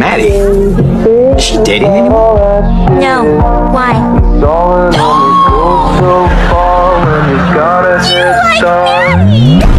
Maddie. She dating anyone? No. Why? No. You like Maddie.